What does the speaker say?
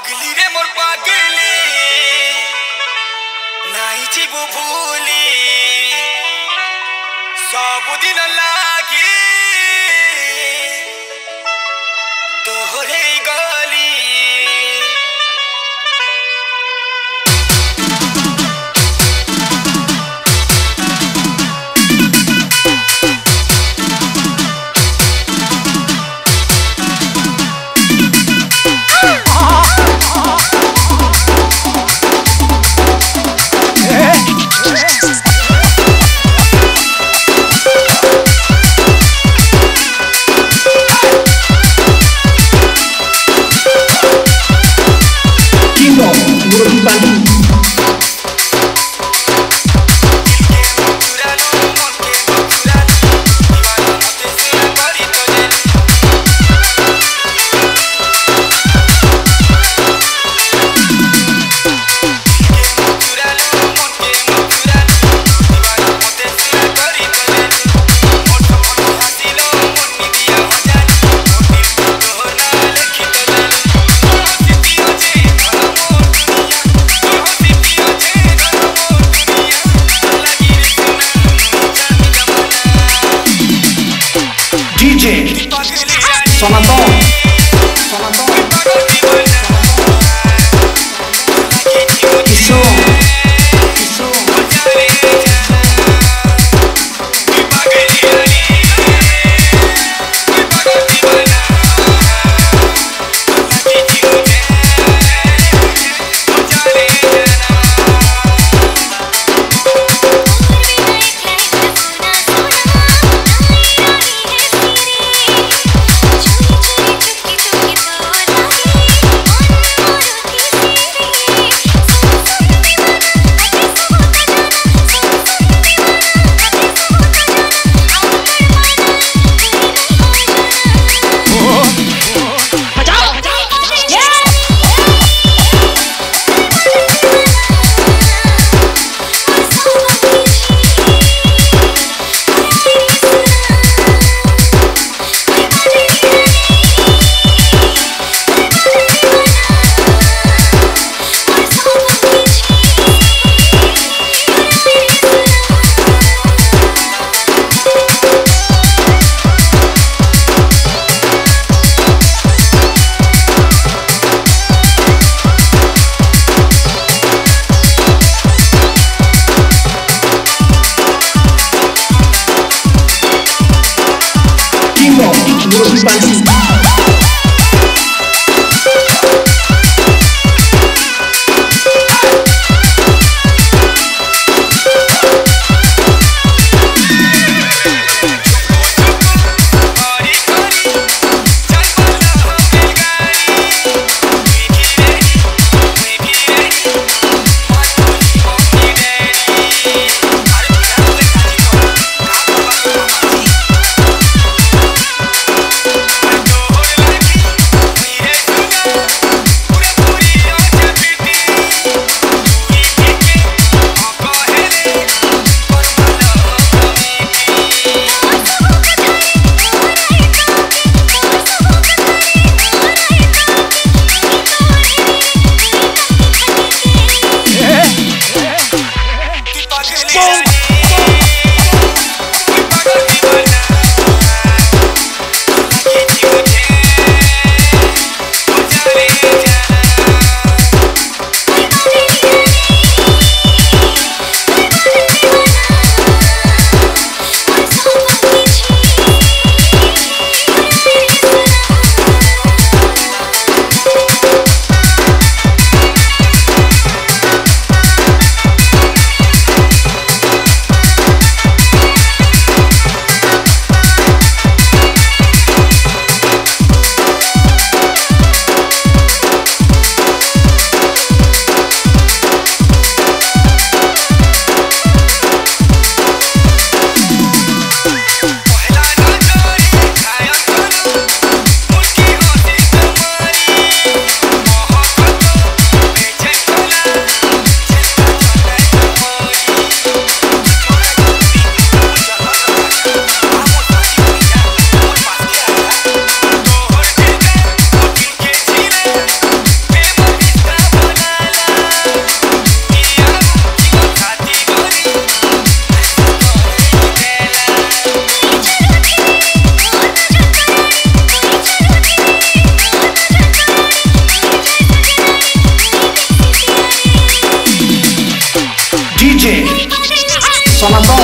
পাগলি রে মোর পাগলি। নাই জীব ভুলি। সবদিন লাগি Everybody on my phone